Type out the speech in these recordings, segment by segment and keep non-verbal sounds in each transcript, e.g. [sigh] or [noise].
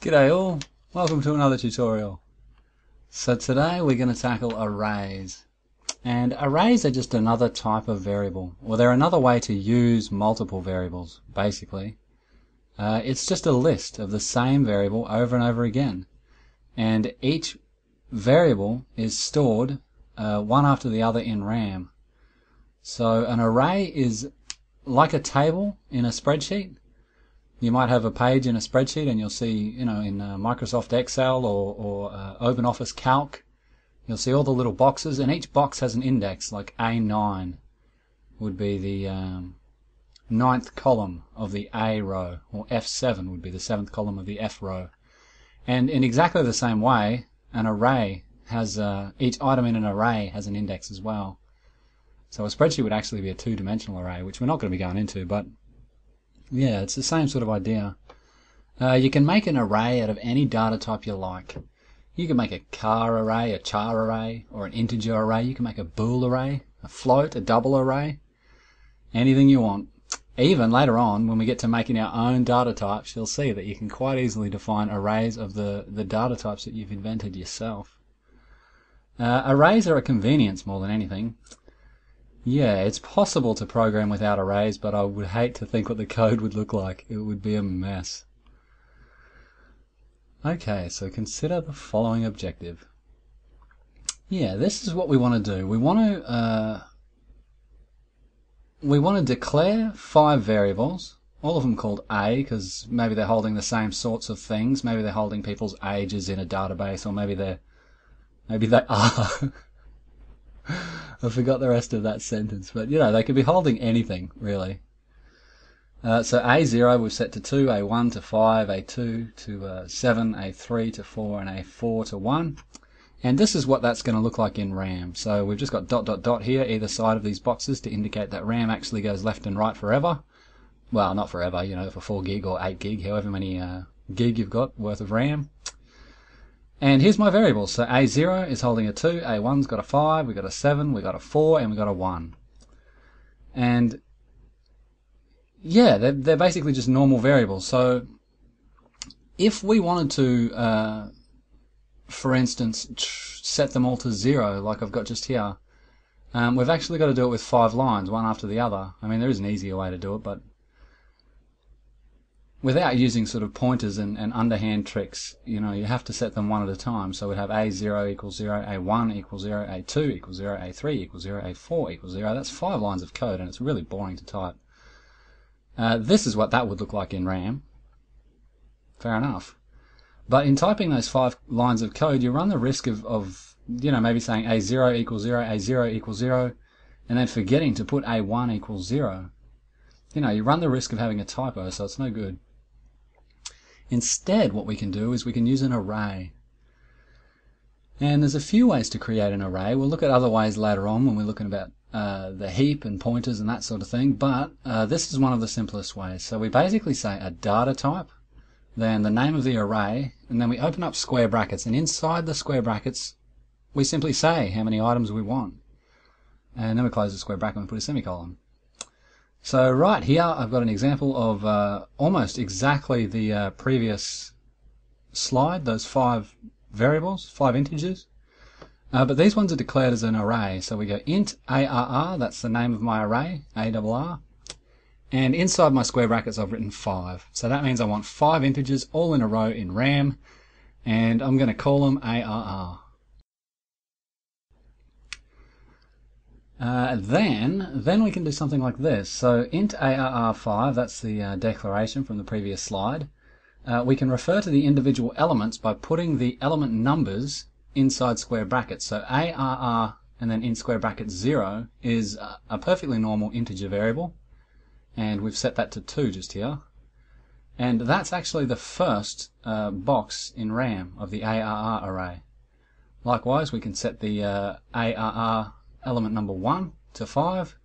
G'day all, welcome to another tutorial. So today we're going to tackle arrays. And arrays are just another type of variable, or they're another way to use multiple variables, basically. Uh, it's just a list of the same variable over and over again. And each variable is stored uh, one after the other in RAM. So an array is like a table in a spreadsheet, you might have a page in a spreadsheet and you'll see, you know, in uh, Microsoft Excel or, or uh, OpenOffice Calc, you'll see all the little boxes and each box has an index, like A9 would be the um, ninth column of the A row, or F7 would be the seventh column of the F row. And in exactly the same way, an array has, uh, each item in an array has an index as well. So a spreadsheet would actually be a two-dimensional array, which we're not going to be going into, but yeah, it's the same sort of idea. Uh, you can make an array out of any data type you like. You can make a char array, a char array, or an integer array. You can make a bool array, a float, a double array, anything you want. Even later on, when we get to making our own data types, you'll see that you can quite easily define arrays of the, the data types that you've invented yourself. Uh, arrays are a convenience more than anything. Yeah, it's possible to program without arrays, but I would hate to think what the [laughs] code would look like. It would be a mess. Okay, so consider the following objective. Yeah, this is what we want to do. We want to uh, we want to declare five variables, all of them called A, because maybe they're holding the same sorts of things. Maybe they're holding people's ages in a database, or maybe they're maybe they [laughs] are. [laughs] I forgot the rest of that sentence, but you know, they could be holding anything, really. Uh, so A0 we've set to 2, A1 to 5, A2 to uh, 7, A3 to 4, and A4 to 1. And this is what that's going to look like in RAM. So we've just got dot dot dot here, either side of these boxes to indicate that RAM actually goes left and right forever. Well, not forever, you know, for 4 gig or 8 gig, however many uh, gig you've got worth of RAM. And here's my variables. So A0 is holding a 2, A1's got a 5, we've got a 7, we've got a 4, and we've got a 1. And yeah, they're, they're basically just normal variables. So if we wanted to, uh, for instance, set them all to 0, like I've got just here, um, we've actually got to do it with five lines, one after the other. I mean, there is an easier way to do it, but without using sort of pointers and, and underhand tricks, you know, you have to set them one at a time. So we'd have A0 equals 0, A1 equals 0, A2 equals 0, A3 equals 0, A4 equals 0. That's five lines of code and it's really boring to type. Uh, this is what that would look like in RAM. Fair enough. But in typing those five lines of code, you run the risk of, of you know, maybe saying A0 equals 0, A0 equals 0, and then forgetting to put A1 equals 0. You know, you run the risk of having a typo, so it's no good. Instead, what we can do is we can use an array. And there's a few ways to create an array. We'll look at other ways later on when we're looking about uh, the heap and pointers and that sort of thing, but uh, this is one of the simplest ways. So we basically say a data type, then the name of the array, and then we open up square brackets, and inside the square brackets, we simply say how many items we want. And then we close the square bracket and put a semicolon. So right here I've got an example of uh, almost exactly the uh, previous slide, those five variables, five integers. Uh, but these ones are declared as an array. So we go int ARR, that's the name of my array, ARR. And inside my square brackets I've written 5. So that means I want 5 integers all in a row in RAM. And I'm going to call them ARR. Uh, then, then we can do something like this. So int ARR5, that's the uh, declaration from the previous slide. Uh, we can refer to the individual elements by putting the element numbers inside square brackets. So ARR and then in square brackets 0 is a perfectly normal integer variable. And we've set that to 2 just here. And that's actually the first uh, box in RAM of the ARR array. Likewise, we can set the uh, ARR element number 1 to 5.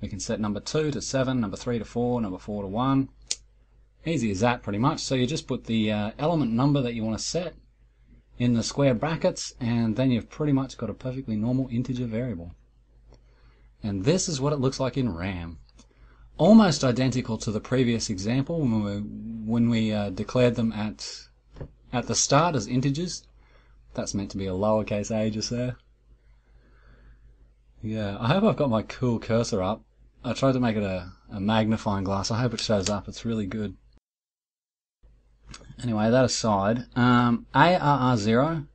We can set number 2 to 7, number 3 to 4, number 4 to 1. Easy as that pretty much. So you just put the uh, element number that you want to set in the square brackets and then you've pretty much got a perfectly normal integer variable. And this is what it looks like in RAM. Almost identical to the previous example when we, when we uh, declared them at at the start as integers. That's meant to be a lowercase a just there. Yeah, I hope I've got my cool cursor up. I tried to make it a, a magnifying glass. I hope it shows up. It's really good. Anyway, that aside, um, ARR0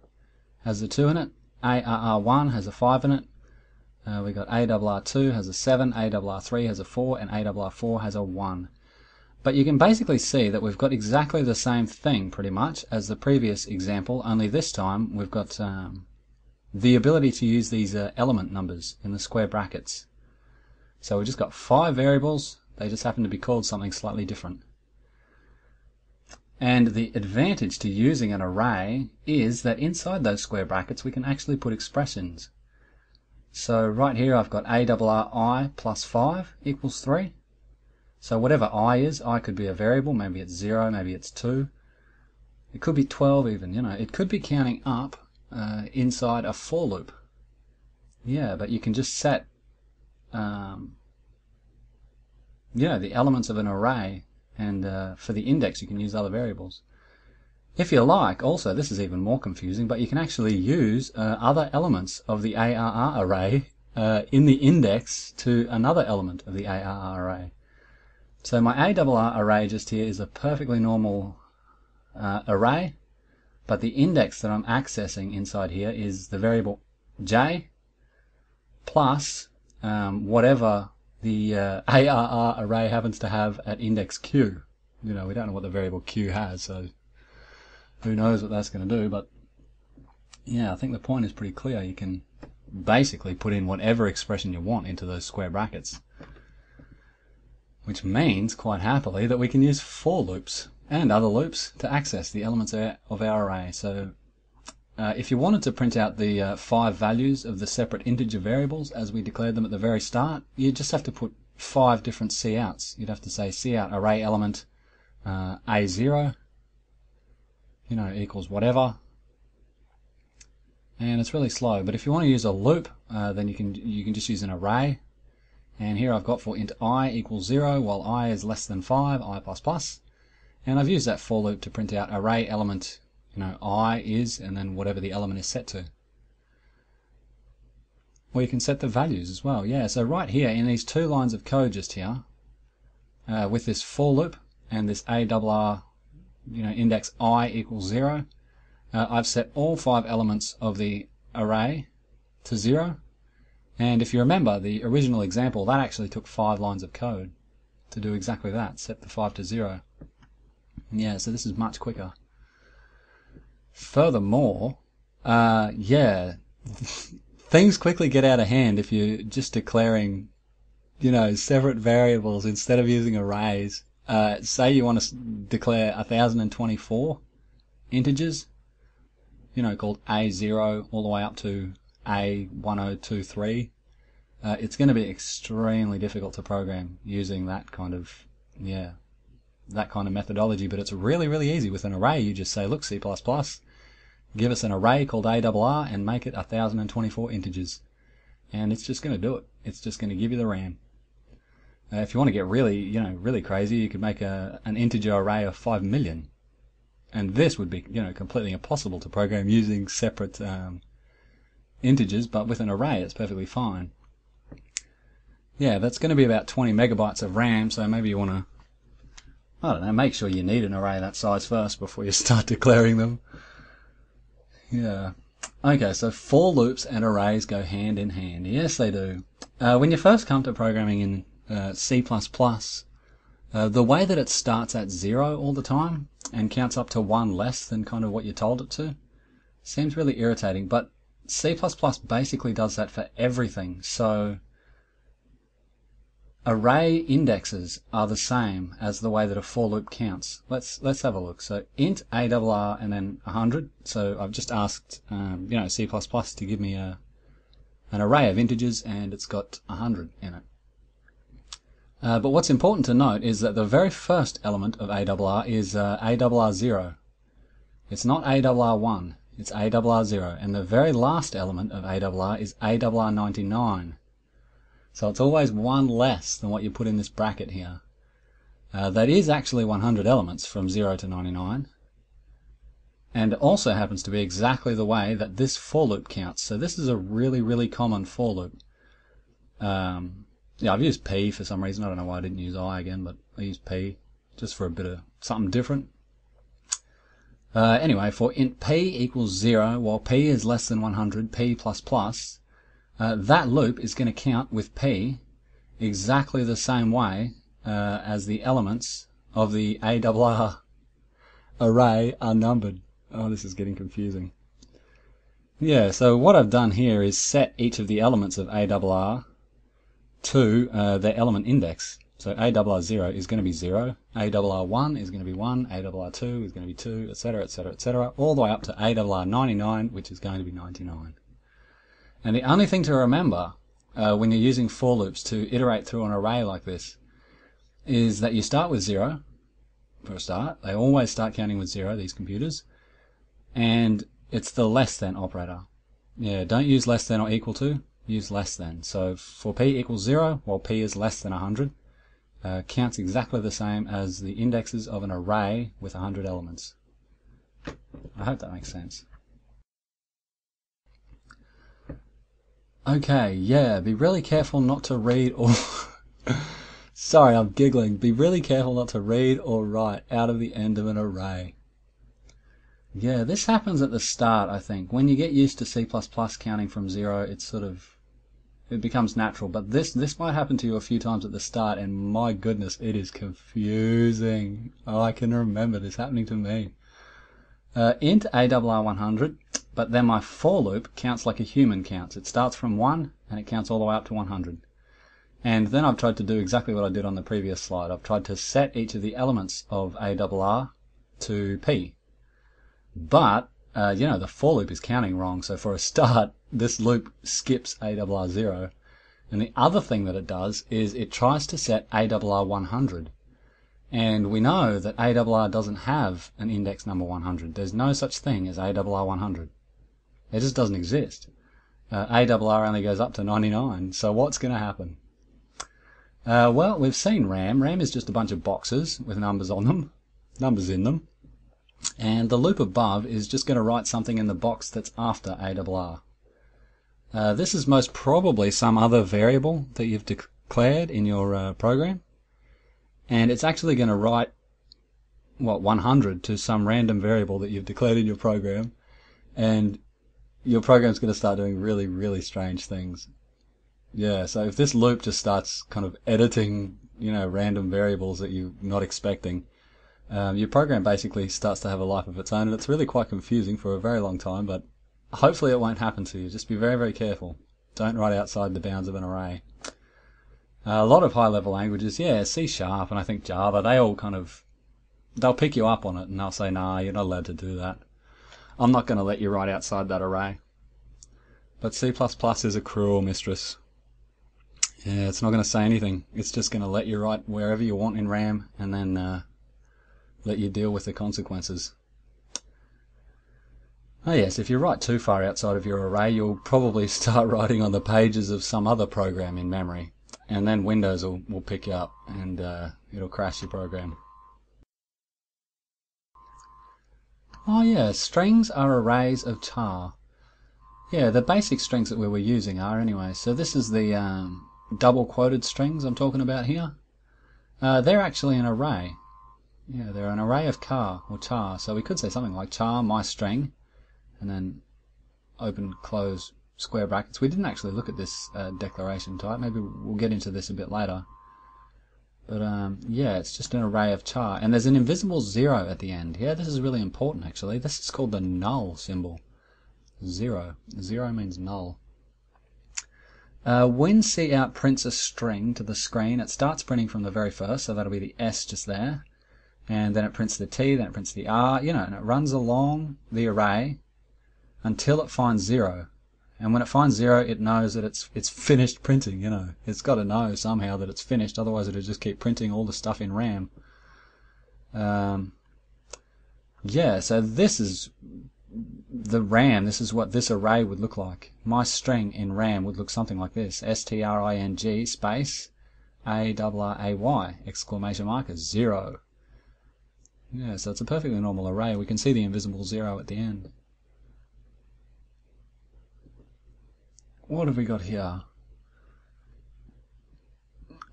has a 2 in it, ARR1 has a 5 in it, uh, we got ARR2 has a 7, ARR3 has a 4, and ARR4 has a 1. But you can basically see that we've got exactly the same thing pretty much as the previous example, only this time we've got um, the ability to use these uh, element numbers in the square brackets. So we've just got five variables, they just happen to be called something slightly different. And the advantage to using an array is that inside those square brackets we can actually put expressions. So right here I've got a ARRI plus 5 equals 3. So whatever i is, i could be a variable, maybe it's 0, maybe it's 2. It could be 12 even, you know. It could be counting up uh, inside a for loop. Yeah, but you can just set um, know, the elements of an array and uh, for the index you can use other variables. If you like, also, this is even more confusing, but you can actually use uh, other elements of the ARR array uh, in the index to another element of the ARR array. So my ARR array just here is a perfectly normal uh, array, but the index that I'm accessing inside here is the variable j plus um, whatever the uh, [laughs] ARR array happens to have at index q. You know, we don't know what the variable q has, so who knows what that's going to do, but yeah, I think the point is pretty clear. You can basically put in whatever expression you want into those square brackets. Which means, quite happily, that we can use for loops and other loops to access the elements of our array. So uh, if you wanted to print out the uh, five values of the separate integer variables as we declared them at the very start, you just have to put five different couts. You'd have to say cout array element uh, a0, you know, equals whatever, and it's really slow. But if you want to use a loop, uh, then you can you can just use an array. And here I've got for int i equals zero, while i is less than five, i plus plus, and I've used that for loop to print out array element you know, i is, and then whatever the element is set to. Or you can set the values as well. Yeah, so right here in these two lines of code just here, uh, with this for loop and this ARR, you know, index i equals zero, uh, I've set all five elements of the array to zero. And if you remember the original example, that actually took five lines of code to do exactly that, set the five to zero. Yeah, so this is much quicker. Furthermore, uh, yeah, [laughs] things quickly get out of hand if you're just declaring, you know, separate variables instead of using arrays. Uh, say you want to declare 1024 integers, you know, called A0 all the way up to A1023. Uh, it's going to be extremely difficult to program using that kind of, yeah, that kind of methodology, but it's really, really easy. With an array, you just say, look, C++, give us an array called ARR and make it 1024 integers. And it's just going to do it. It's just going to give you the RAM. Uh, if you want to get really, you know, really crazy, you could make a, an integer array of 5 million. And this would be, you know, completely impossible to program using separate um, integers, but with an array it's perfectly fine. Yeah, that's going to be about 20 megabytes of RAM, so maybe you want to, I don't know, make sure you need an array that size first before you [laughs] start declaring them. Yeah. Okay, so for loops and arrays go hand in hand. Yes, they do. Uh, when you first come to programming in uh, C++, uh, the way that it starts at zero all the time and counts up to one less than kind of what you told it to seems really irritating. But C++ basically does that for everything. So array indexes are the same as the way that a for loop counts. Let's let's have a look. So int ARR and then 100. So I've just asked um, you know C++ to give me a an array of integers and it's got 100 in it. Uh, but what's important to note is that the very first element of ARR is uh, ARR0. It's not ARR1, it's ARR0. And the very last element of ARR is ARR99. So it's always one less than what you put in this bracket here. Uh, that is actually 100 elements from 0 to 99. And it also happens to be exactly the way that this for loop counts. So this is a really, really common for loop. Um, yeah, I've used P for some reason. I don't know why I didn't use I again, but I used P just for a bit of something different. Uh, anyway, for int p equals 0, while p is less than 100, p plus plus, that loop is going to count with p exactly the same way uh, as the elements of the ARR array are numbered. Oh, this is getting confusing. Yeah, so what I've done here is set each of the elements of ARR to uh, their element index. So ARR0 is going to be 0, ARR1 is going to be 1, ARR2 is going to be 2, etc., etc., etc., all the way up to ARR99, which is going to be 99. And the only thing to remember uh, when you're using for loops to iterate through an array like this is that you start with 0 for a start. They always start counting with 0, these computers. And it's the less than operator. Yeah, don't use less than or equal to, use less than. So for p equals 0, while p is less than 100, uh, counts exactly the same as the indexes of an array with 100 elements. I hope that makes sense. Okay, yeah, be really careful not to read or... [laughs] Sorry, I'm giggling. Be really careful not to read or write out of the end of an array. Yeah, this happens at the start, I think. When you get used to C++ counting from zero, it's sort of it becomes natural. But this this might happen to you a few times at the start, and my goodness, it is confusing. Oh, I can remember this happening to me. Uh, int ARR100, but then my for loop counts like a human counts. It starts from 1 and it counts all the way up to 100. And then I've tried to do exactly what I did on the previous slide. I've tried to set each of the elements of ARR to P. But, uh, you know, the for loop is counting wrong. So for a start, [laughs] this loop skips ARR0. And the other thing that it does is it tries to set ARR100. And we know that ARR doesn't have an index number 100. There's no such thing as ARR100. It just doesn't exist. Uh, only goes up to 99. So what's going to happen? Uh, well, we've seen RAM. RAM is just a bunch of boxes with numbers on them, numbers in them. And the loop above is just going to write something in the box that's after ARR. Uh, this is most probably some other variable that you've declared in your uh, program. And it's actually going to write, what, 100 to some random variable that you've declared in your program. And your program's going to start doing really, really strange things. Yeah, so if this loop just starts kind of editing, you know, random variables that you're not expecting, um, your program basically starts to have a life of its own, and it's really quite confusing for a very long time, but hopefully it won't happen to you. Just be very, very careful. Don't write outside the bounds of an array. Uh, a lot of high-level languages, yeah, C Sharp and I think Java, they all kind of, they'll pick you up on it and they'll say, nah, you're not allowed to do that. I'm not going to let you write outside that array. But C++ is a cruel mistress. Yeah, it's not going to say anything. It's just going to let you write wherever you want in RAM and then uh, let you deal with the consequences. Oh yes, if you write too far outside of your array, you'll probably [laughs] start writing on the pages of some other program in memory. And then Windows will, will pick you up and uh, it'll crash your program. Oh yeah, strings are arrays of char. Yeah, the basic strings that we were using are anyway. So this is the um, double quoted strings I'm talking about here, uh, they're actually an array. Yeah, they're an array of char or char. So we could say something like char my string, and then open close square brackets. We didn't actually look at this uh, declaration type. Maybe we'll get into this a bit later. But um, yeah, it's just an array of char, and there's an invisible zero at the end. Yeah, this is really important actually. This is called the null symbol. Zero. Zero means null. Uh, when cout prints a string to the screen, it starts printing from the very first, so that'll be the S just there. And then it prints the T, then it prints the R, you know, and it runs along the array until it finds zero. And when it finds zero, it knows that it's it's finished printing, you know. It's got to know somehow that it's finished, otherwise it'll just keep printing all the stuff in RAM. Um, yeah, so this is the RAM, this is what this array would look like. My string in RAM would look something like this. S-T-R-I-N-G space A-R-R-A-Y exclamation mark zero. Yeah, so it's a perfectly normal array. We can see the invisible zero at the end. What have we got here?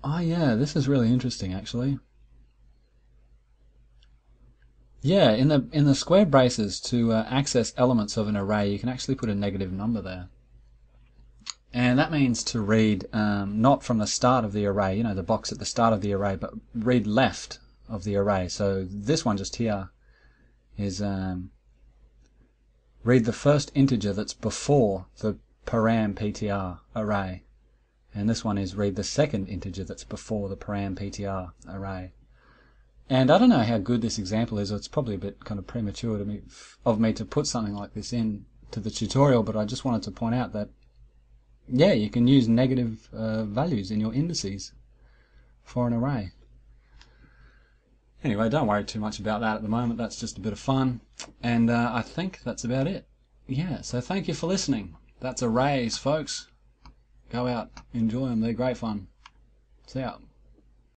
Oh yeah, this is really interesting actually. Yeah, in the in the square braces to uh, access elements of an array, you can actually put a negative number there. And that means to read um, not from the start of the array, you know, the box at the start of the array, but read left of the array. So this one just here is um, read the first integer that's before the param ptr array. And this one is read the second integer that's before the param ptr array. And I don't know how good this example is, it's probably a bit kind of premature me, of me to put something like this in to the tutorial, but I just wanted to point out that, yeah, you can use negative uh, values in your indices for an array. Anyway, don't worry too much about that at the moment, that's just a bit of fun. And uh, I think that's about it. Yeah, so thank you for listening. That's arrays, folks. Go out, enjoy them, they're great fun. See ya.